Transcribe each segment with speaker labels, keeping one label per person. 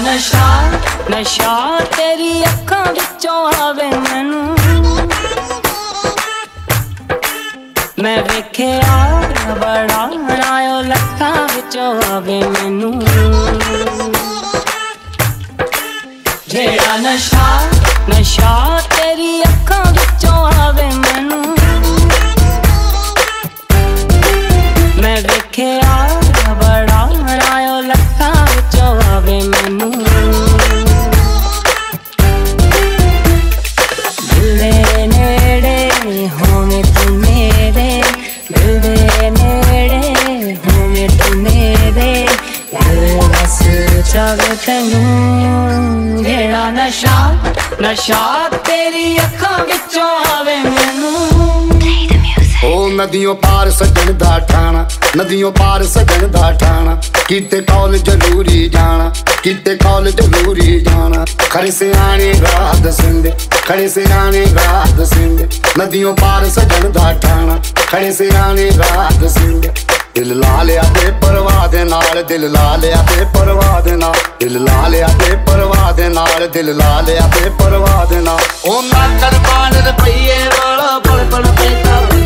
Speaker 1: ਨਸ਼ਾ ਨਸ਼ਾ ਤੇਰੀ ਅੱਖਾਂ ਵਿੱਚੋਂ ਆਵੇ ਮੈਨੂੰ। ਮੈਂ ਵੇਖਿਆ ਬੜਾ ਰਾਇਓ ਲੱਖਾਂ ਵਿੱਚੋਂ ਆਵੇ ਮੈਨੂੰ। ਜਿਹੜਾ ਨਸ਼ਾ ਨਸ਼ਾ ਤੇਰੀ ਅੱਖਾਂ ਬਸ ਤੈਨੂੰ ਜਿਹੜਾ ਨਸ਼ਾ ਨਸ਼ਾ ਤੇਰੀ ਅੱਖਾਂ ਵਿੱਚੋਂ ਆਵੇ ਮੈਨੂੰ।
Speaker 2: ਉਹ ਨਦੀਆਂ ਪਾਰ ਸੱਜਣ ਦਾ ਠਾਣਾ ਨਦੀਆਂ ਪਾਰ ਸੱਜਣ ਦਾ ਠਾਣਾ, ਕਿਤੇ ਕਾਲਜ ਜ਼ਰੂਰੀ ਜਾਣਾ, ਕਿਤੇ ਕਾਲਜ ਜ਼ਰੂਰੀ ਜਾਣਾ। ਖੜੇ ਸਿਆਣੇ ਰਾਹ ਦਸਿੰਦੇ ਖੜੇ ਸਿਆਣੇ ਰਾਹ ਦਸਿੰਦੇ ਨਦੀਆਂ ਪਾਰ ਸੱਜਣ ਦਾ ਠਾਣਾ ਖੜੇ ਸਿਆਣੇ ਰਾਹ ਦਸਿੰਦੇ ਦਿਲ ਲਾ ਲਿਆ ਤੇ ਪਰਵਾਹ ਦੇ ਨਾਲ, ਦਿਲ ਲਾ ਲਿਆ ਤੇ ਪਰਵਾਹ ਦੇ ਨਾਲ, ਦਿਲ ਲਾ ਲਿਆ ਤੇ ਪਰਵਾਹ ਦੇ ਨਾਲ, ਦਿਲ ਲਾ ਲਿਆ ਤੇ ਪਰਵਾਹ ਦੇ ਨਾਲ। ਉਹ ਨਾ ਕਰਮਾਨ ਰੁਪਈਏ ਵਾਲਾ ਪਲ ਪੈਂਦਾ।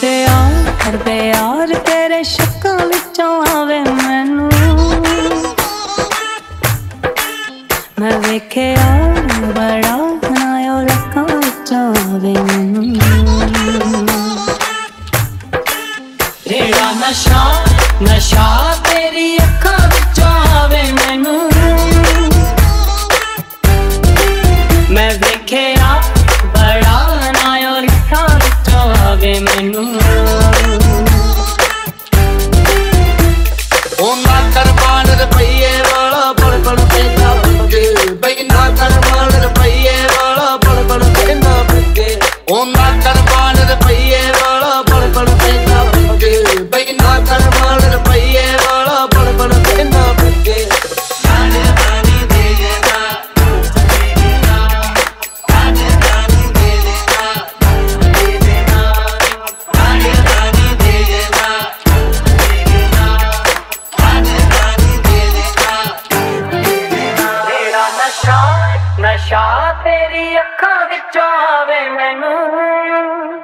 Speaker 1: ਪਿਆਰ ਹਰ ਪਿਆਰ ਤੇਰੇ ਸ਼ੱਕਾਂ ਵਿੱਚੋਂ ਆਵੇ ਮੈਨੂੰ। ਮੈਂ ਵੇਖਿਆ, ਬੜਾ ਬਣਾਇਓ ਰੱਖਾਂ ਵਿੱਚੋਂ ਆਵੇ ਮੈਨੂੰ। ਜਿਹੜਾ ਨਸ਼ਾ ਨਸ਼ਾ ਤੇਰੀ ਅੱਖਾਂ ਵਿੱਚੋਂ ਆਵੇ ਮੈਨੂੰ
Speaker 2: ਉਹ ਨਾ ਕਰਮਾਨ ਰੁਪਈਏ ਵਾਲਾ ਪਲ ਪਲ ਪੈਂਦਾ ਅੱਗੇ ਬਈ ਨਾ ਕਰਮਾਨ ਰੁਪਈਏ ਵਾਲਾ ਪਲ ਪਲ ਪੈਂਦਾ ਅੱਗੇ ਉਹ ਨਾ
Speaker 1: ਤੇਰੀ ਅੱਖਾਂ ਵਿੱਚੋਂ ਆਵੇ ਮੈਨੂੰ।